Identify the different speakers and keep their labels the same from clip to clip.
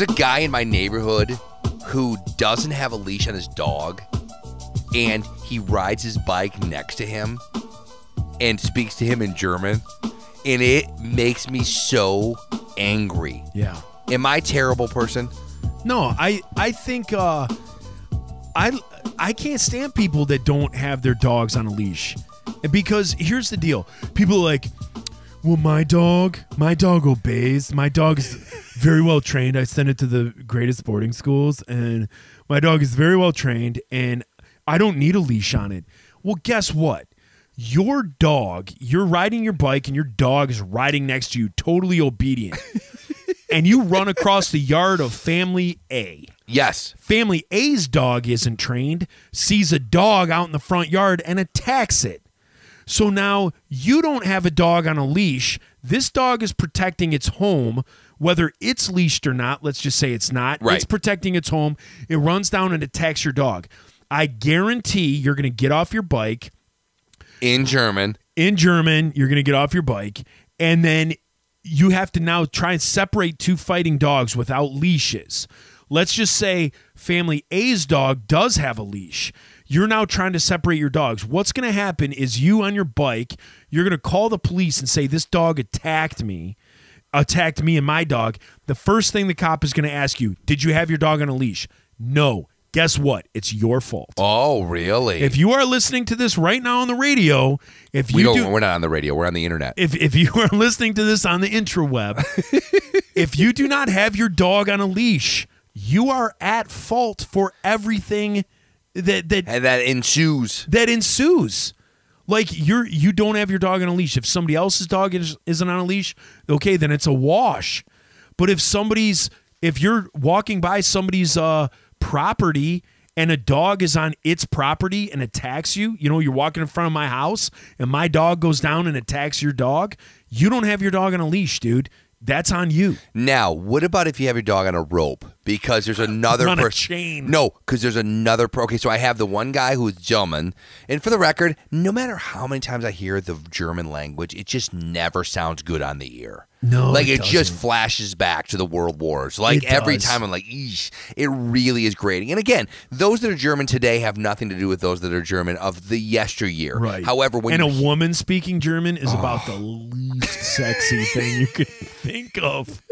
Speaker 1: There's a guy in my neighborhood who doesn't have a leash on his dog, and he rides his bike next to him and speaks to him in German, and it makes me so angry.
Speaker 2: Yeah.
Speaker 1: Am I a terrible person?
Speaker 2: No, I I think uh, I I can't stand people that don't have their dogs on a leash, because here's the deal: people are like, well, my dog, my dog obeys. My dog is very well trained. I send it to the greatest boarding schools, and my dog is very well trained, and I don't need a leash on it. Well, guess what? Your dog, you're riding your bike, and your dog is riding next to you, totally obedient. and you run across the yard of family A.
Speaker 1: Yes.
Speaker 2: Family A's dog isn't trained, sees a dog out in the front yard and attacks it. So now you don't have a dog on a leash. This dog is protecting its home, whether it's leashed or not. Let's just say it's not.
Speaker 1: Right.
Speaker 2: It's protecting its home. It runs down and attacks your dog. I guarantee you're going to get off your bike
Speaker 1: In German.
Speaker 2: in German. You're going to get off your bike, and then you have to now try and separate two fighting dogs without leashes. Let's just say family A's dog does have a leash. You're now trying to separate your dogs. What's going to happen is you on your bike, you're going to call the police and say, This dog attacked me, attacked me and my dog. The first thing the cop is going to ask you, Did you have your dog on a leash? No. Guess what? It's your fault.
Speaker 1: Oh, really?
Speaker 2: If you are listening to this right now on the radio, if
Speaker 1: we
Speaker 2: you
Speaker 1: don't,
Speaker 2: do,
Speaker 1: we're not on the radio. We're on the internet.
Speaker 2: if if you are listening to this on the intraweb, if you do not have your dog on a leash, you are at fault for everything that that
Speaker 1: and that ensues.
Speaker 2: that ensues. Like you're you don't have your dog on a leash. If somebody else's dog is, isn't on a leash, okay, then it's a wash. But if somebody's if you're walking by somebody's uh property and a dog is on its property and attacks you, you know, you're walking in front of my house and my dog goes down and attacks your dog, you don't have your dog on a leash, dude. That's on you.
Speaker 1: Now, what about if you have your dog on a rope? Because there's another person.
Speaker 2: chain.
Speaker 1: No, because there's another. Pro- okay, so I have the one guy who's German, and for the record, no matter how many times I hear the German language, it just never sounds good on the ear.
Speaker 2: No,
Speaker 1: like
Speaker 2: it
Speaker 1: it, just flashes back to the World Wars. Like
Speaker 2: It
Speaker 1: every
Speaker 2: does.
Speaker 1: time, I'm like, Eesh, it really is grating. And again, those that are German today have nothing to do with those that are German of the yesteryear.
Speaker 2: Right.
Speaker 1: However, when
Speaker 2: and a woman speaking German is about oh. the least sexy thing you could think of.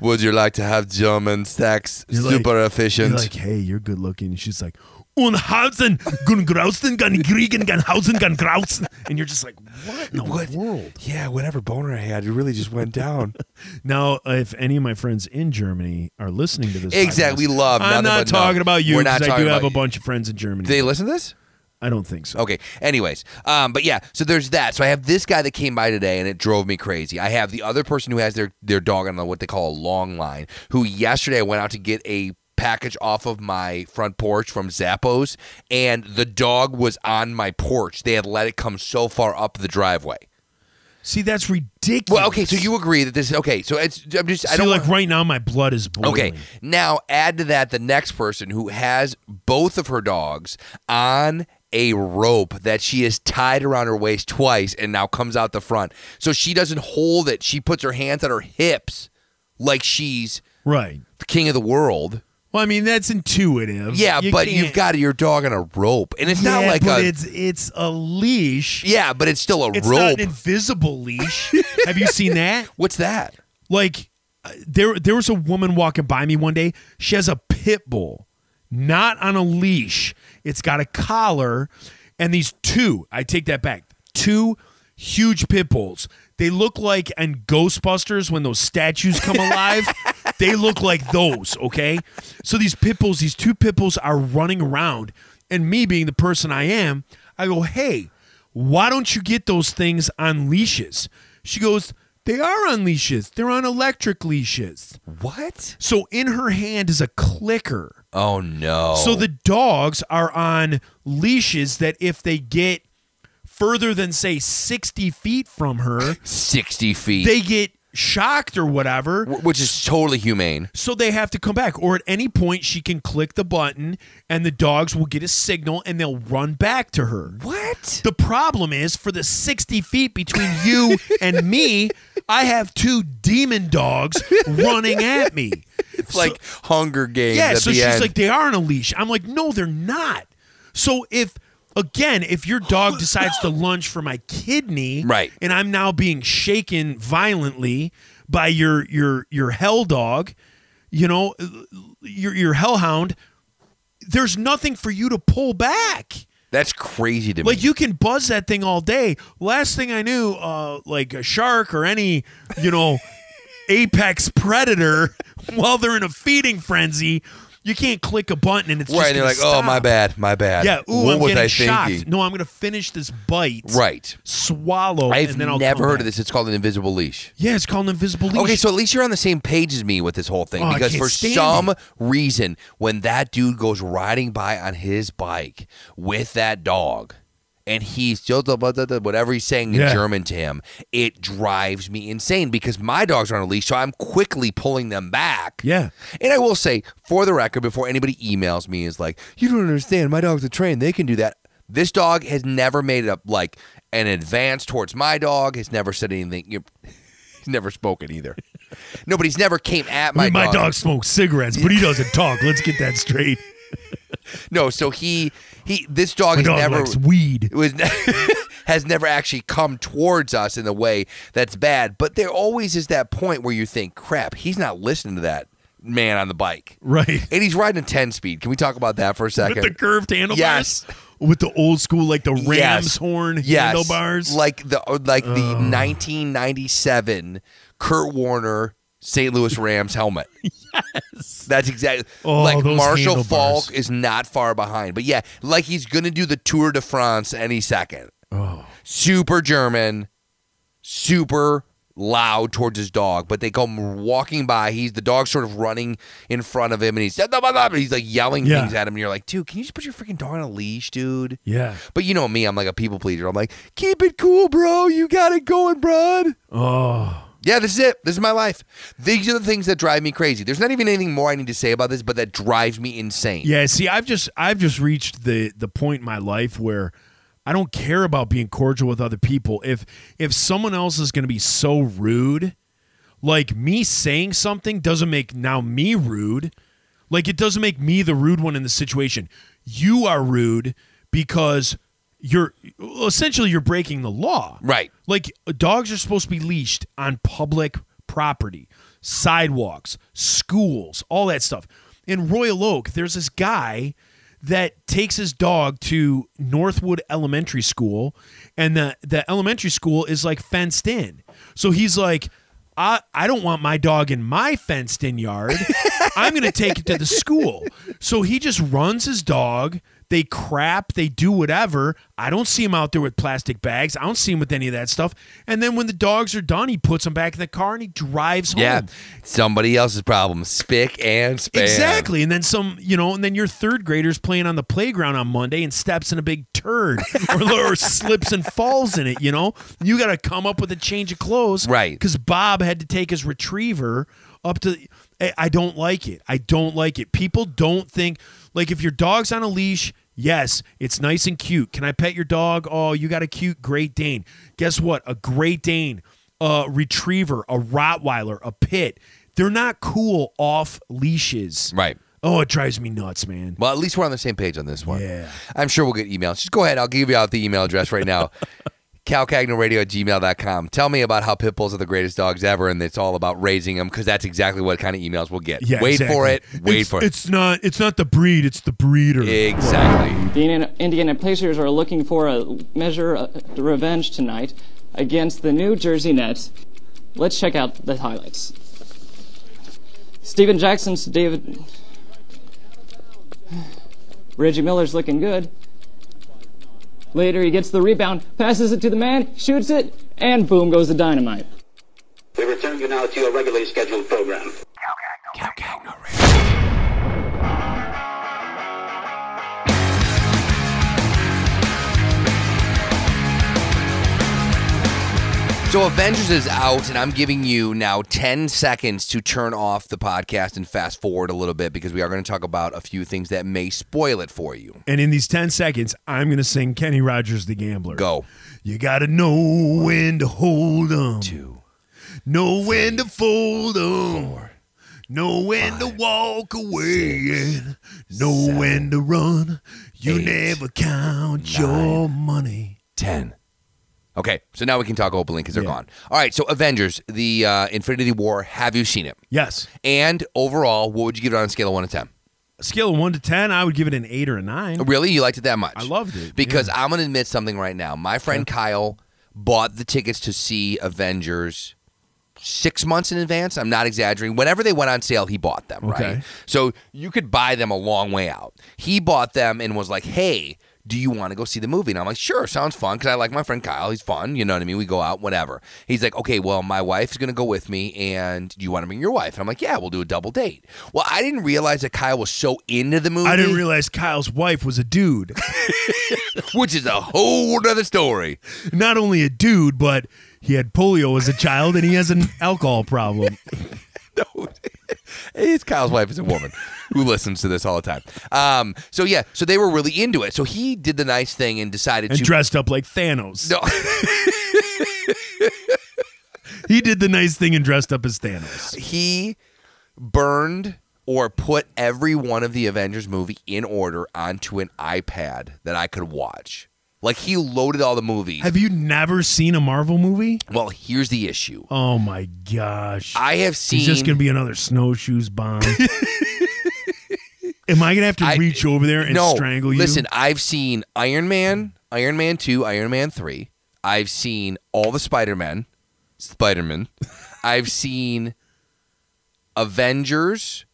Speaker 1: Would you like to have German sex
Speaker 2: You're like-
Speaker 1: super efficient?
Speaker 2: You're like, hey, you're good looking. She's like, Unhausen, gun grausen, gun kriegen, gun hausen, gun grausen. And you're just like, what in the
Speaker 1: What?
Speaker 2: world?
Speaker 1: yeah, whatever boner I had, it really just went down.
Speaker 2: Now, if any of my friends in Germany are listening to this,
Speaker 1: Exactly,
Speaker 2: podcast,
Speaker 1: we love
Speaker 2: I'm not
Speaker 1: but no.
Speaker 2: talking about you
Speaker 1: We're not
Speaker 2: I do have a bunch of friends in Germany.
Speaker 1: Do they listen to this?
Speaker 2: I don't think so.
Speaker 1: Okay. Anyways, um, but yeah, so there's that. So I have this guy that came by today, and it drove me crazy. I have the other person who has their their dog on what they call a long line. Who yesterday I went out to get a package off of my front porch from Zappos, and the dog was on my porch. They had let it come so far up the driveway.
Speaker 2: See, that's ridiculous.
Speaker 1: Well, okay, so you agree that this okay? So it's I'm just I don't
Speaker 2: like right now, my blood is boiling.
Speaker 1: Okay, now add to that the next person who has both of her dogs on a rope that she has tied around her waist twice and now comes out the front. So she doesn't hold it. She puts her hands on her hips like she's
Speaker 2: Right.
Speaker 1: the king of the world.
Speaker 2: Well, I mean, that's intuitive.
Speaker 1: Yeah,
Speaker 2: You
Speaker 1: but
Speaker 2: can't-
Speaker 1: you've got your dog on a rope. And it's not like a
Speaker 2: it's it's a leash.
Speaker 1: Yeah, but it's still a
Speaker 2: It's
Speaker 1: rope.
Speaker 2: an invisible leash. Have you seen that?
Speaker 1: What's that?
Speaker 2: Like uh, there there was a woman walking by me one day. She has a pit bull, not on a leash. It's got a collar, and these two. I take that back. Two huge pit bulls. They look like in Ghostbusters when those statues come alive. they look like those. Okay, so these pit bulls, these two pit bulls, are running around, and me being the person I am, I go, "Hey, why don't you get those things on leashes?" She goes, "They are on leashes. They're on electric leashes."
Speaker 1: What?
Speaker 2: So in her hand is a clicker.
Speaker 1: Oh no.
Speaker 2: So the dogs are on leashes that if they get further than say 60 feet from her,
Speaker 1: 60 feet.
Speaker 2: they get shocked or whatever.
Speaker 1: Which is totally humane.
Speaker 2: So they have to come back. Or at any point, she can click the button and the dogs will get a signal and they'll run back to her.
Speaker 1: What?
Speaker 2: The problem is for the 60 feet between you and me, I have two demon dogs running at me.
Speaker 1: It's like Hunger Games
Speaker 2: Yeah, so she's
Speaker 1: end.
Speaker 2: like, they are on a leash. I'm like, no, they're not. So if again, if your dog decides to lunge for my kidney,
Speaker 1: Right.
Speaker 2: and I'm now being shaken violently by your your your hell dog, you know, your your hellhound, there's nothing for you to pull back.
Speaker 1: That's crazy to me.
Speaker 2: Like you can buzz that thing all day. Last thing I knew, uh, like a shark or any, you know, apex predator, while they're in a feeding frenzy, you can't click a button and it's
Speaker 1: right,
Speaker 2: just
Speaker 1: and they're like, "Oh, my bad, my bad."
Speaker 2: Yeah, ooh,
Speaker 1: what
Speaker 2: I'm
Speaker 1: was
Speaker 2: getting
Speaker 1: I
Speaker 2: shocked.
Speaker 1: thinking?
Speaker 2: No, I'm gonna finish this bite.
Speaker 1: Right.
Speaker 2: Swallow.
Speaker 1: I've
Speaker 2: and then I'll
Speaker 1: never heard
Speaker 2: back.
Speaker 1: of this. It's called an invisible leash.
Speaker 2: Yeah, it's called an invisible leash.
Speaker 1: Okay, so at least you're on the same page as me with this whole thing
Speaker 2: Oh,
Speaker 1: because for some
Speaker 2: it.
Speaker 1: reason, when that dude goes riding by on his bike with that dog, and he's whatever he's saying in
Speaker 2: Yeah.
Speaker 1: German to him, it drives me insane because my dogs are on a leash, so I'm quickly pulling them back.
Speaker 2: Yeah.
Speaker 1: And I will say, for the record, before anybody emails me, is like, you don't understand. My dogs are trained. They can do that. This dog has never made it up like an advance towards my dog. Has never said anything. You- He's never spoken either. Nobody's never came at
Speaker 2: I
Speaker 1: my
Speaker 2: mean, my
Speaker 1: dog.
Speaker 2: dog smokes cigarettes, but he doesn't talk. Let's get that straight.
Speaker 1: No, so he he. This dog
Speaker 2: My
Speaker 1: has
Speaker 2: dog
Speaker 1: never
Speaker 2: likes weed.
Speaker 1: it was has never actually come towards us in a way that's bad. But there always is that point where you think, crap, he's not listening to that man on the bike.
Speaker 2: Right.
Speaker 1: And he's riding a 10 speed. Can we talk about that for a second?
Speaker 2: With the curved handlebars?
Speaker 1: Yes.
Speaker 2: With the old school, like the ram's
Speaker 1: Yes.
Speaker 2: horn
Speaker 1: Yes.
Speaker 2: handlebars?
Speaker 1: Like the like the 1997 Kurt Warner St. Louis Rams helmet. yes. That's exactly
Speaker 2: Oh,
Speaker 1: like Marshall. Faulk is not far behind. But yeah, like he's going to do the Tour de France any second.
Speaker 2: Oh.
Speaker 1: Super German, super loud towards his dog, but they come walking by. He's the dog sort of running in front of him, and he's he's like yelling
Speaker 2: Yeah.
Speaker 1: things at him. And you're like, dude, can you just put your freaking dog on a leash, dude?
Speaker 2: Yeah.
Speaker 1: But you know me, I'm like a people pleaser. I'm like, keep it cool, bro. You got it going, bud.
Speaker 2: Oh.
Speaker 1: Yeah, this is it. This is my life. These are the things that drive me crazy. There's not even anything more I need to say about this, but that drives me insane.
Speaker 2: Yeah, see, I've just I've just reached the the point in my life where I don't care about being cordial with other people. If if someone else is going to be so rude, like me saying something doesn't make now me rude. Like it doesn't make me the rude one in the situation. You are rude because you're essentially you're breaking the law.
Speaker 1: Right.
Speaker 2: Like dogs are supposed to be leashed on public property, sidewalks, schools, all that stuff. In Royal Oak, there's this guy that takes his dog to Northwood Elementary School, and the, the elementary school is like fenced in. So he's like, I, I don't want my dog in my fenced in yard. I'm going to take it to the school. So he just runs his dog. They crap, they do whatever. I don't see him out there with plastic bags. I don't see him with any of that stuff. And then when the dogs are done, he puts them back in the car and he drives home.
Speaker 1: Yeah. Somebody else's problem. Spick and span.
Speaker 2: Exactly. And then some, you know, and then your third grader's playing on the playground on Monday and steps in a big turd or, or slips and falls in it, you know? You got to come up with a change of clothes.
Speaker 1: Right.
Speaker 2: Because Bob had to take his retriever up to. I- I don't like it. I don't like it. People don't think, like, if your dog's on a leash, yes, it's nice and cute. Can I pet your dog? Oh, you got a cute Great Dane. Guess what? A Great Dane, a retriever, a Rottweiler, a pit. They're not cool off leashes.
Speaker 1: Right.
Speaker 2: Oh, it drives me nuts, man.
Speaker 1: Well, at least we're on the same page on this one.
Speaker 2: Yeah.
Speaker 1: I'm sure we'll get emails. Just go ahead. I'll give you out the email address right now. CalCagnoRadio at gmail.com. Tell me about how pit bulls are the greatest dogs ever, and it's all about raising them because that's exactly what kind of emails we'll get.
Speaker 2: Yeah,
Speaker 1: Wait for it. Wait
Speaker 2: It's-
Speaker 1: for it.
Speaker 2: It's not. It's not the breed. It's the breeder.
Speaker 1: Exactly.
Speaker 3: The Indiana, Indiana Pacers are looking for a measure of revenge tonight against the New Jersey Nets. Let's check out the highlights. Stephen Jackson's David. Reggie Miller's looking good. Later, he gets the rebound, passes it to the man, shoots it, and boom goes the dynamite.
Speaker 4: We return you now to your regularly scheduled program.
Speaker 1: So Avengers is out, and I'm giving you now 10 seconds to turn off the podcast and fast forward a little bit because we are going to talk about a few things that may spoil it for you.
Speaker 2: And in these 10 seconds, I'm going to sing Kenny Rogers the Gambler.
Speaker 1: Go.
Speaker 2: You got to know when to hold 'em.
Speaker 1: Two.
Speaker 2: Know when to fold 'em. Know when to walk away. and know when to run. You
Speaker 1: eight,
Speaker 2: never count your money.
Speaker 1: 10. Okay, so now we can talk openly because they're
Speaker 2: Yeah.
Speaker 1: gone. All right, so Avengers, the uh, Infinity War, have you seen it?
Speaker 2: Yes.
Speaker 1: And overall, what would you give it on a scale of 1 to 10?
Speaker 2: Scale of 1 to 10, I would give it an 8 or a 9.
Speaker 1: Really? You liked it that much?
Speaker 2: I loved it,
Speaker 1: Because I'm going to admit something right now. My friend Kyle bought the tickets to see Avengers six months in advance. I'm not exaggerating. Whenever they went on sale, he bought them, right?
Speaker 2: Okay.
Speaker 1: So you could buy them a long way out. He bought them and was like, hey, do you want to go see the movie? And I'm like, sure, sounds fun because I like my friend Kyle. He's fun. You know what I mean? We go out, whatever. He's like, okay, well, my wife's going to go with me, and do you want to bring your wife? And I'm like, yeah, we'll do a double date. Well, I didn't realize that Kyle was so into the movie.
Speaker 2: I didn't realize Kyle's wife was a dude.
Speaker 1: which is a whole other story.
Speaker 2: Not only a dude, but he had polio as a child and he has an alcohol problem.
Speaker 1: It's Kyle's wife is a woman who listens to this all the time. Um, so yeah, so they were really into it. So he did the nice thing and decided
Speaker 2: And
Speaker 1: to.
Speaker 2: dressed up like Thanos.
Speaker 1: no,
Speaker 2: He did the nice thing and dressed up as Thanos.
Speaker 1: he burned or put every one of the Avengers movie in order onto an iPad that I could watch. Like he loaded all the movies.
Speaker 2: Have you never seen a Marvel movie?
Speaker 1: well, here's the issue.
Speaker 2: Oh my gosh.
Speaker 1: I have seen.
Speaker 2: He's just going to be another snowshoes bomb. Am I going to have to
Speaker 1: I-
Speaker 2: reach over there and
Speaker 1: no,
Speaker 2: strangle you?
Speaker 1: Listen, I've seen Iron Man, Iron Man 2, Iron Man 3. I've seen all the Spider-Men, Spider-Man. I've seen Avengers.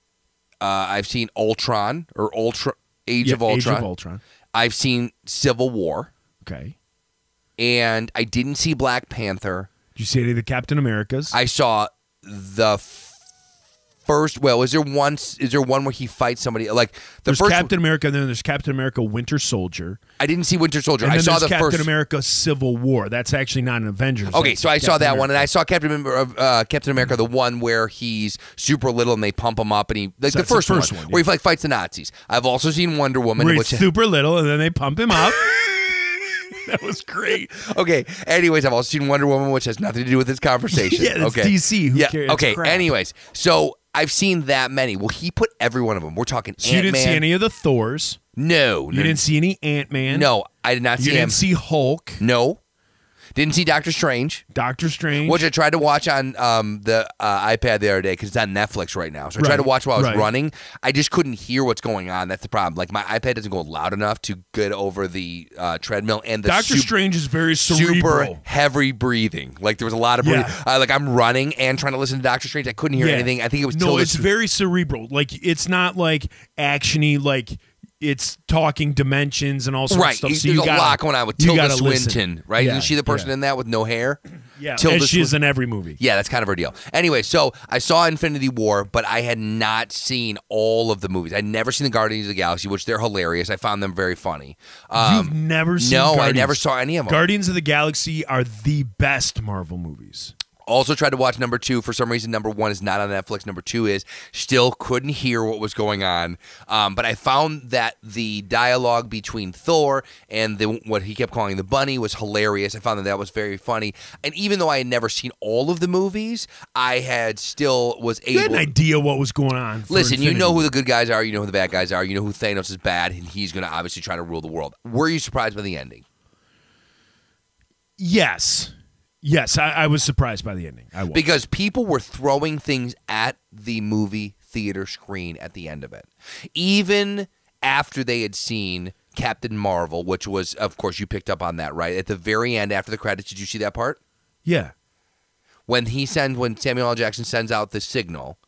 Speaker 1: Uh, I've seen Ultron or Ultra Age
Speaker 2: Yeah,
Speaker 1: of Ultron.
Speaker 2: Age of Ultron.
Speaker 1: I've seen Civil War
Speaker 2: Okay.
Speaker 1: and I didn't see Black Panther.
Speaker 2: Did you see any of the Captain Americas?
Speaker 1: I saw the f- first well, is there one is there one where he fights somebody like the
Speaker 2: there's
Speaker 1: first
Speaker 2: Captain America, and then there's Captain America Winter Soldier.
Speaker 1: I didn't see Winter Soldier. I saw the
Speaker 2: Captain
Speaker 1: first
Speaker 2: America Civil War. That's actually not an Avengers.
Speaker 1: Okay, so I saw
Speaker 2: Captain
Speaker 1: that one, and I saw Captain uh, Captain America, the one where he's super little and they pump him up, and he like
Speaker 2: So
Speaker 1: the
Speaker 2: that's the
Speaker 1: first,
Speaker 2: first
Speaker 1: one,
Speaker 2: one,
Speaker 1: where he like fights the Nazis. I've also seen Wonder Woman,
Speaker 2: Where
Speaker 1: which
Speaker 2: he's super little, and then they pump him up. that was great.
Speaker 1: okay. Anyways, I've also seen Wonder Woman, which has nothing to do with this conversation.
Speaker 2: Yeah, it's
Speaker 1: okay.
Speaker 2: DC. Who
Speaker 1: yeah.
Speaker 2: cares?
Speaker 1: Okay.
Speaker 2: crap.
Speaker 1: Anyways, so I've seen that many. Well, he put every one of them. We're talking.
Speaker 2: So you didn't see any of the Thors.
Speaker 1: No.
Speaker 2: You
Speaker 1: no,
Speaker 2: didn't see any Ant Man.
Speaker 1: No, I did not see any.
Speaker 2: You
Speaker 1: see
Speaker 2: didn't
Speaker 1: him.
Speaker 2: see Hulk,
Speaker 1: no. Didn't see Doctor Strange.
Speaker 2: Doctor Strange.
Speaker 1: Which I tried to watch on um, the uh, iPad the other day because it's on Netflix right now. So I tried to watch while I was
Speaker 2: right.
Speaker 1: running. I just couldn't hear what's going on. That's the problem. Like my iPad doesn't go loud enough to get over the uh, treadmill and the
Speaker 2: Doctor Strange is very
Speaker 1: super
Speaker 2: cerebral.
Speaker 1: heavy breathing. Like there was a lot of breathing.
Speaker 2: Yeah.
Speaker 1: Uh, like I'm running and trying to listen to Doctor Strange. I couldn't hear
Speaker 2: Yeah.
Speaker 1: anything. I think it was
Speaker 2: no. It's very cerebral. Like it's not like actiony. Like it's talking dimensions and all sorts
Speaker 1: Right,
Speaker 2: of stuff.
Speaker 1: there's
Speaker 2: So you
Speaker 1: a
Speaker 2: gotta,
Speaker 1: lot going on with Tilda
Speaker 2: listen.
Speaker 1: Swinton, right?
Speaker 2: Yeah,
Speaker 1: Isn't she the person
Speaker 2: yeah.
Speaker 1: in that with no hair?
Speaker 2: Yeah,
Speaker 1: Tilda
Speaker 2: and she is
Speaker 1: Swinton.
Speaker 2: in every movie.
Speaker 1: Yeah, that's kind of her deal. Anyway, so I saw Infinity War, but I had not seen all of the movies. I'd never seen the Guardians of the Galaxy, which they're hilarious. I found them very funny. Um,
Speaker 2: You've never seen
Speaker 1: no, I never saw any of them.
Speaker 2: Guardians of the Galaxy are the best Marvel movies.
Speaker 1: Also tried to watch number two. For some reason, number one is not on Netflix. Number two is still couldn't hear what was going on. Um, but I found that the dialogue between Thor and the, what he kept calling the bunny was hilarious. I found that that was very funny. And even though I had never seen all of the movies, I had still was
Speaker 2: You had an idea what was going on.
Speaker 1: Listen, you know who the good guys are. You know who the bad guys are. You know who Thanos is bad, and he's going to obviously try to rule the world. Were you surprised by the ending?
Speaker 2: Yes, yes, I, I was surprised by the ending. I was
Speaker 1: because people were throwing things at the movie theater screen at the end of it. Even after they had seen Captain Marvel, which was, of course, you picked up on that, right? At the very end, after the credits, did you see that part?
Speaker 2: yeah.
Speaker 1: When he sends, when Samuel L. Jackson sends out the signal,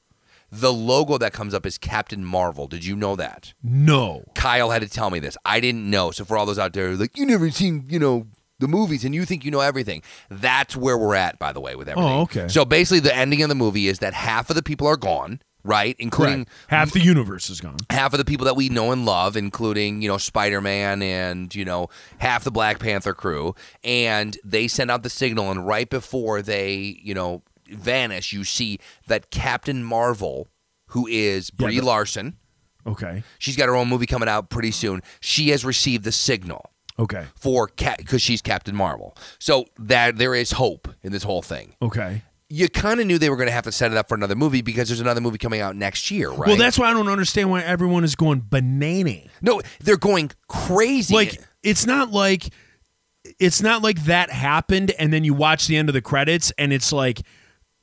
Speaker 1: the logo that comes up is Captain Marvel. Did you know that?
Speaker 2: No,
Speaker 1: Kyle had to tell me this. I didn't know. So for all those out there, like you never seen, you know, the movies and you think you know everything. That's where we're at, by the way, with everything.
Speaker 2: Oh, okay.
Speaker 1: So basically, the ending of the movie is that half of the people are gone. right? Including
Speaker 2: Correct. Half the universe is gone.
Speaker 1: half of the people that we know and love, including you know Spider Man and you know half the Black Panther crew, and they send out the signal, and right before they you know vanish, you see that Captain Marvel, who is Brie
Speaker 2: the-
Speaker 1: Larson,
Speaker 2: Okay.
Speaker 1: she's got her own movie coming out pretty soon. She has received the signal
Speaker 2: Okay.
Speaker 1: for cat because she's Captain Marvel, so that there is hope in this whole thing.
Speaker 2: Okay.
Speaker 1: You kind of knew they were going to have to set it up for another movie because there's another movie coming out next year, right?
Speaker 2: Well, that's why I don't understand why everyone is going banana.
Speaker 1: no, they're going crazy.
Speaker 2: Like it's not like it's not like that happened and then you watch the end of the credits and it's like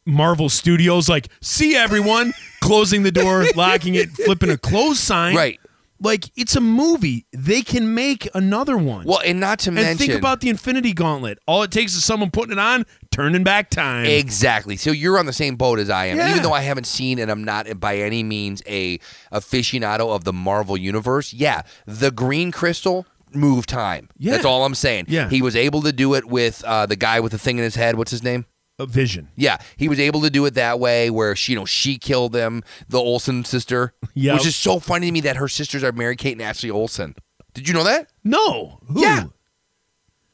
Speaker 2: Marvel Studios like see everyone closing the door, locking it, flipping a close sign.
Speaker 1: Right.
Speaker 2: Like it's a movie. They can make another one.
Speaker 1: Well, and not to
Speaker 2: and
Speaker 1: mention
Speaker 2: think about the Infinity Gauntlet. All it takes is someone putting it on, turning back time.
Speaker 1: exactly. So you're on the same boat as I am,
Speaker 2: Yeah.
Speaker 1: even though I haven't seen and I'm not by any means a aficionado of the Marvel universe. Yeah, the Green Crystal move time.
Speaker 2: Yeah.
Speaker 1: that's all I'm saying.
Speaker 2: Yeah.
Speaker 1: he was able to do it with uh, the guy with the thing in his head. What's his name?
Speaker 2: A vision.
Speaker 1: Yeah, he was able to do it that way, where she, you know, she killed them, the Olsen sister.
Speaker 2: Yeah,
Speaker 1: which is so funny to me that her sisters are Mary Kate and Ashley Olsen. Did you know that?
Speaker 2: No. Who?
Speaker 1: Yeah.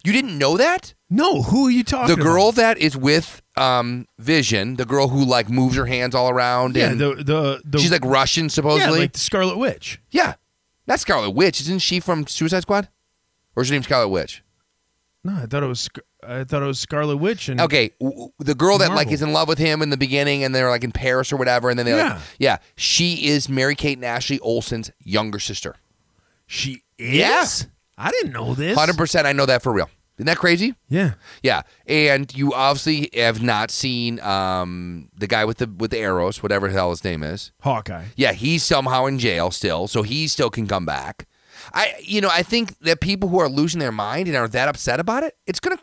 Speaker 1: You didn't know that?
Speaker 2: No, who are you talking
Speaker 1: The girl
Speaker 2: about?
Speaker 1: that is with um Vision, the girl who like moves her hands all around
Speaker 2: Yeah,
Speaker 1: and
Speaker 2: the the, the
Speaker 1: she's like Russian supposedly.
Speaker 2: yeah, like the Scarlet Witch.
Speaker 1: Yeah. That's Scarlet Witch. Isn't she from Suicide Squad? Or is her name Scarlet Witch?
Speaker 2: No, I thought it was I thought it was Scarlet Witch and
Speaker 1: Okay, w- the girl that like
Speaker 2: Marvel.
Speaker 1: is in love with him in the beginning and they're like in Paris or whatever and then they're like
Speaker 2: Yeah.
Speaker 1: yeah, she is Mary Kate and Ashley Olsen's younger sister.
Speaker 2: she is.
Speaker 1: Yeah.
Speaker 2: I didn't know this.
Speaker 1: 100% I know that for real. Isn't that crazy?
Speaker 2: Yeah.
Speaker 1: Yeah, and you obviously have not seen um, the guy with the with the arrows, whatever the hell his name is.
Speaker 2: Hawkeye.
Speaker 1: Yeah, he's somehow in jail still, so he still can come back. I, you know, I think that people who are losing their mind and are that upset about it, it's gonna,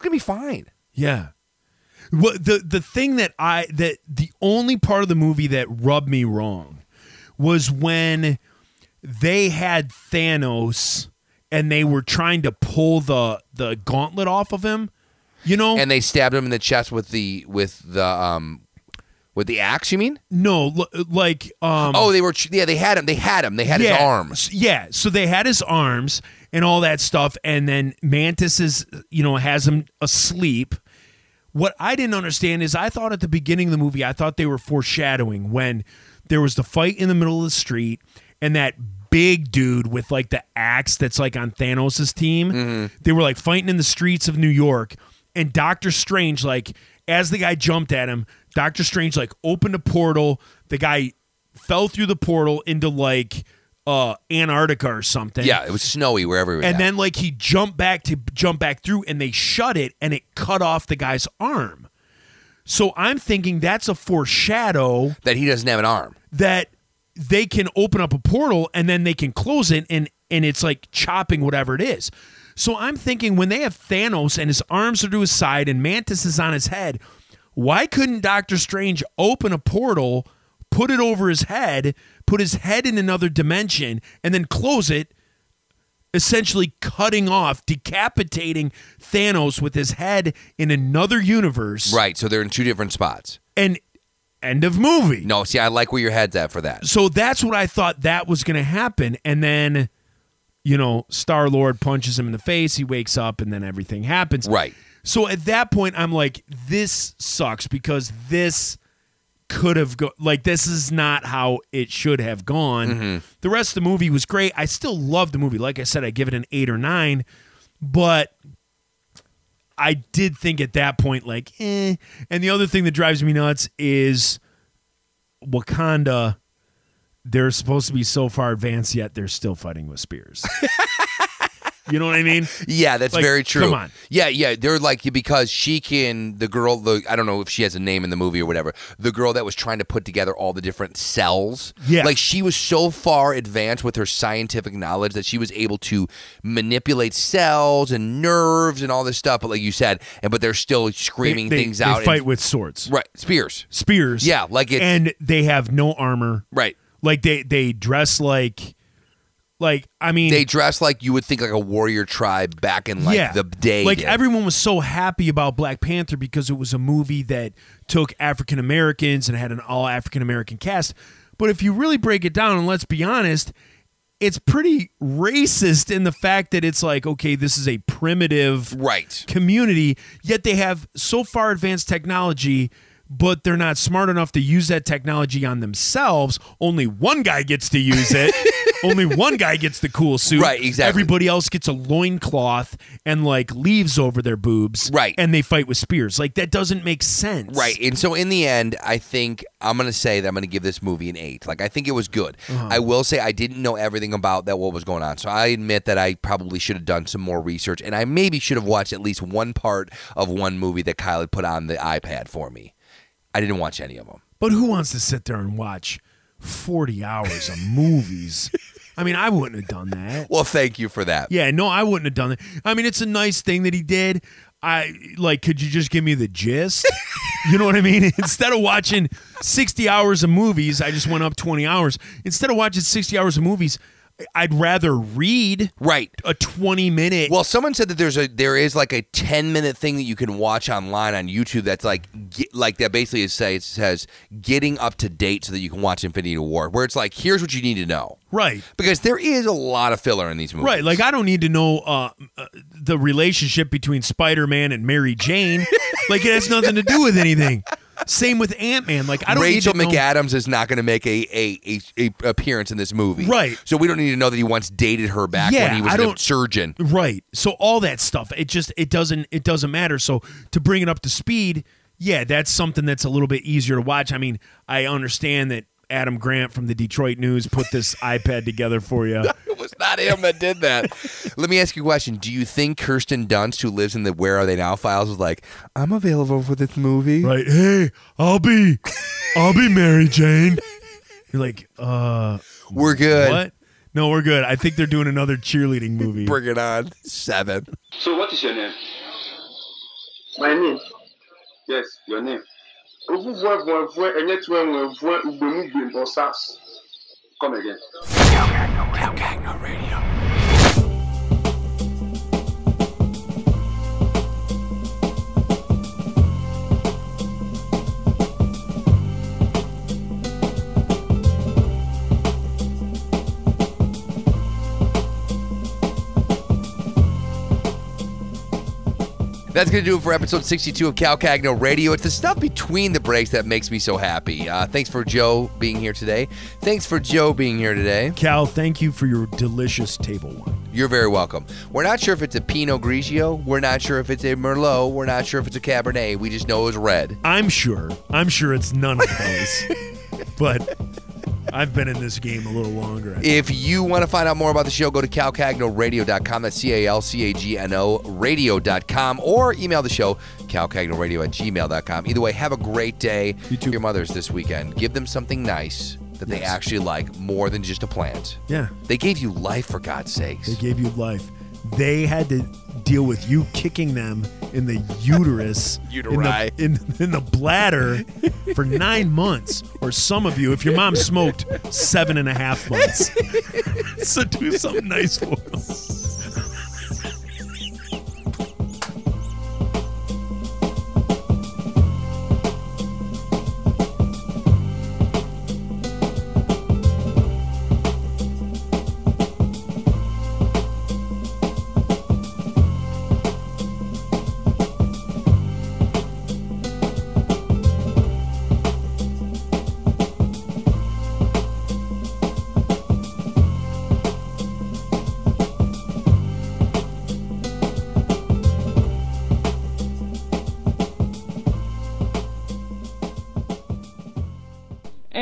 Speaker 1: it's gonna be fine.
Speaker 2: Yeah. Well, the the thing that I that the only part of the movie that rubbed me wrong was when they had Thanos and they were trying to pull the the gauntlet off of him. You know?
Speaker 1: And they stabbed him in the chest with the with the um with the axe. You mean?
Speaker 2: no, like um
Speaker 1: oh, they were. Yeah, they had him. They had him. They had his arms.
Speaker 2: Yeah, so they had his arms and all that stuff, and then Mantis is, you know, has him asleep. What I didn't understand is I thought at the beginning of the movie, I thought they were foreshadowing when there was the fight in the middle of the street and that big dude with like the axe that's like on Thanos' team.
Speaker 1: Mm-hmm.
Speaker 2: They were like fighting in the streets of New York, and Doctor Strange, like, as the guy jumped at him, Doctor Strange like opened a portal. The guy fell through the portal into like uh Antarctica or something.
Speaker 1: Yeah, it was snowy wherever.
Speaker 2: And
Speaker 1: at.
Speaker 2: then like he jumped back to jump back through and they shut it and it cut off the guy's arm. So I'm thinking that's a foreshadow
Speaker 1: that he doesn't have an arm.
Speaker 2: that they can open up a portal and then they can close it and and it's like chopping whatever it is. So I'm thinking when they have Thanos and his arms are to his side and Mantis is on his head, why couldn't Doctor Strange open a portal, put it over his head, put his head in another dimension, and then close it, essentially cutting off, decapitating Thanos with his head in another universe?
Speaker 1: Right. So they're in two different spots.
Speaker 2: And end of movie
Speaker 1: No, see, I like where your head's at for that.
Speaker 2: so that's what I thought that was going to happen. And then, you know, Star Lord punches him in the face. He wakes up, and then everything happens.
Speaker 1: Right.
Speaker 2: So at that point, I'm like, this sucks because this could have go like this is not how it should have gone.
Speaker 1: Mm-hmm.
Speaker 2: The rest of the movie was great. I still love the movie. Like I said, I give it an eight or nine, but I did think at that point, like, eh. And the other thing that drives me nuts is Wakanda. They're supposed to be so far advanced, yet they're still fighting with spears. you know what I mean?
Speaker 1: Yeah, that's
Speaker 2: Like,
Speaker 1: very true.
Speaker 2: come on.
Speaker 1: Yeah, yeah, they're like because she can the girl the I don't know if she has a name in the movie or whatever. The girl that was trying to put together all the different cells.
Speaker 2: Yeah.
Speaker 1: Like she was so far advanced with her scientific knowledge that she was able to manipulate cells and nerves and all this stuff, but like you said, and but they're still screaming
Speaker 2: They- they-
Speaker 1: things
Speaker 2: they
Speaker 1: out.
Speaker 2: fight
Speaker 1: and-
Speaker 2: with swords,
Speaker 1: right, spears.
Speaker 2: spears.
Speaker 1: Yeah, like it's-
Speaker 2: and they have no armor.
Speaker 1: Right.
Speaker 2: Like they they dress like Like, I mean,
Speaker 1: They dress like you would think like a warrior tribe back in like the day.
Speaker 2: Like
Speaker 1: did.
Speaker 2: everyone was so happy about Black Panther because it was a movie that took African Americans and had an all African American cast. But if you really break it down, and let's be honest, it's pretty racist in the fact that it's like, okay, this is a primitive
Speaker 1: right.
Speaker 2: community, yet they have so far advanced technology, but they're not smart enough to use that technology on themselves. Only one guy gets to use it. Only one guy gets the cool suit.
Speaker 1: Right, exactly.
Speaker 2: Everybody else gets a loincloth and like leaves over their boobs.
Speaker 1: Right.
Speaker 2: And they fight with spears. Like that doesn't make sense.
Speaker 1: Right. And so in the end, I think I'm going to say that I'm going to give this movie an 8. Like I think it was good.
Speaker 2: Uh-huh.
Speaker 1: I will say I didn't know everything about that what was going on. So I admit that I probably should have done some more research and I maybe should have watched at least one part of one movie that Kyle had put on the iPad for me. I didn't watch any of them.
Speaker 2: But who wants to sit there and watch 40 hours of movies? I mean, I wouldn't have done that.
Speaker 1: Well, thank you for that.
Speaker 2: Yeah, no, I wouldn't have done it. I mean, it's a nice thing that he did. I like, could you just give me the gist? you know what I mean? Instead of watching 60 hours of movies, I just went up 20 hours. Instead of watching 60 hours of movies, I'd rather read
Speaker 1: Right.
Speaker 2: a 20 minute.
Speaker 1: Well, someone said that there's a there is like a 10 minute thing that you can watch online on YouTube that's like get, like that basically is say it says getting up to date so that you can watch Infinity War where it's like here's what you need to know.
Speaker 2: right.
Speaker 1: Because there is a lot of filler in these movies.
Speaker 2: Right, like I don't need to know uh, uh, the relationship between Spider-Man and Mary Jane. like it has nothing to do with anything. Same with Ant-Man. Like I don't
Speaker 1: Rachel
Speaker 2: need to know-
Speaker 1: McAdams is not going to make a, a, a, a appearance in this movie.
Speaker 2: Right.
Speaker 1: So we don't need to know that he once dated her back
Speaker 2: Yeah,
Speaker 1: when he was
Speaker 2: I
Speaker 1: surgeon.
Speaker 2: Right. So all that stuff, it just it doesn't it doesn't matter. So to bring it up to speed, yeah, that's something that's a little bit easier to watch. I mean, I understand that Adam Graham from the Detroit News put this iPad together for you.
Speaker 1: It was not him that did that. Let me ask you a question. Do you think Kirsten Dunst, who lives in the Where Are They Now files, was like, I'm available for this movie?
Speaker 2: Right. Hey, I'll be I'll be Mary Jane. You're like, uh
Speaker 1: We're good.
Speaker 2: what? No, we're good. I think they're doing another cheerleading movie.
Speaker 1: Bring it on. Seven.
Speaker 4: So what is your name?
Speaker 5: My name.
Speaker 4: Yes, your name.
Speaker 5: Enye tuwe nwevua ugbemu
Speaker 1: That's going to do it for episode 62 of Cal Cagno Radio. It's the stuff between the breaks that makes me so happy. Uh, thanks for Joe being here today. Thanks for Joe being here today.
Speaker 2: Cal, thank you for your delicious table wine.
Speaker 1: You're very welcome. We're not sure if it's a Pinot Grigio. We're not sure if it's a Merlot. We're not sure if it's a Cabernet. We just know it was red.
Speaker 2: I'm sure. I'm sure it's none of those. but I've been in this game a little longer.
Speaker 1: If you want to find out more about the show, go to calcagnoradio.com. That's C A L C A G N O radio.com or email the show, calcagnoradio at gmail.com. Either way, have a great day.
Speaker 2: You too.
Speaker 1: Your mothers this weekend. Give them something nice that they actually like more than just a plant.
Speaker 2: Yeah,
Speaker 1: They gave you life, for God's sakes.
Speaker 2: they gave you life. They had to deal with you kicking them in the uterus,
Speaker 1: Uteri.
Speaker 2: in the, in, in the bladder for nine months, or some of you, if your mom smoked, seven and a half months. so do something nice for them.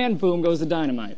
Speaker 3: And boom goes the dynamite.